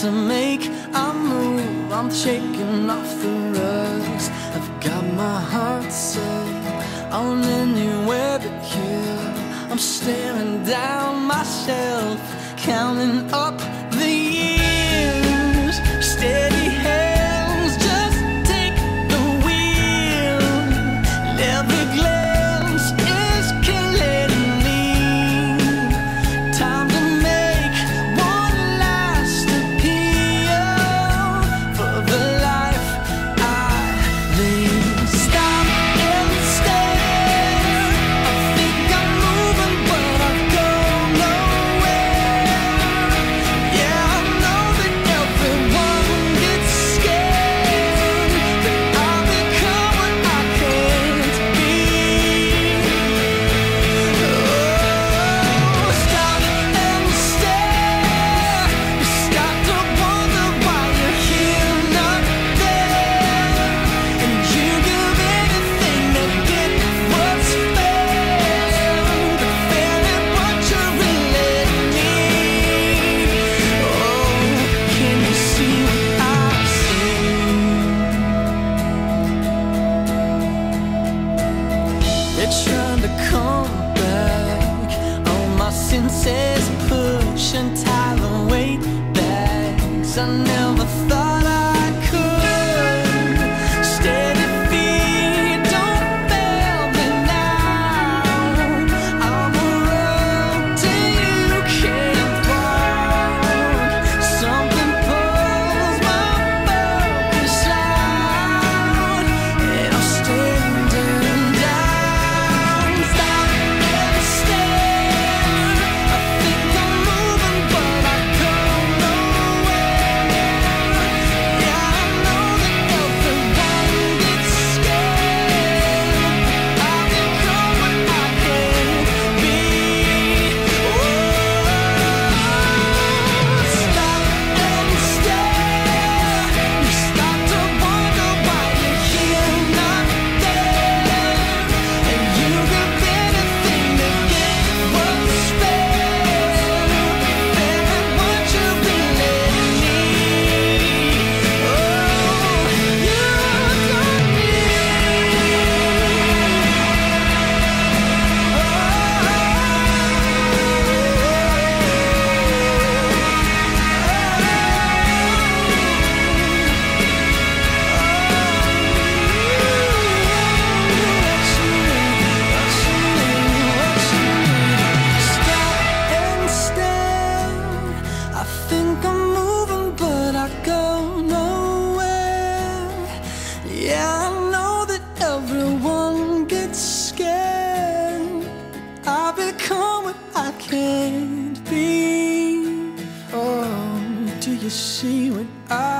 to make a move. I'm shaking. Says push and tie the weight bags. I never think I'm moving, but I go nowhere. Yeah, I know that everyone gets scared. I become what I can't be. Oh, do you see what I?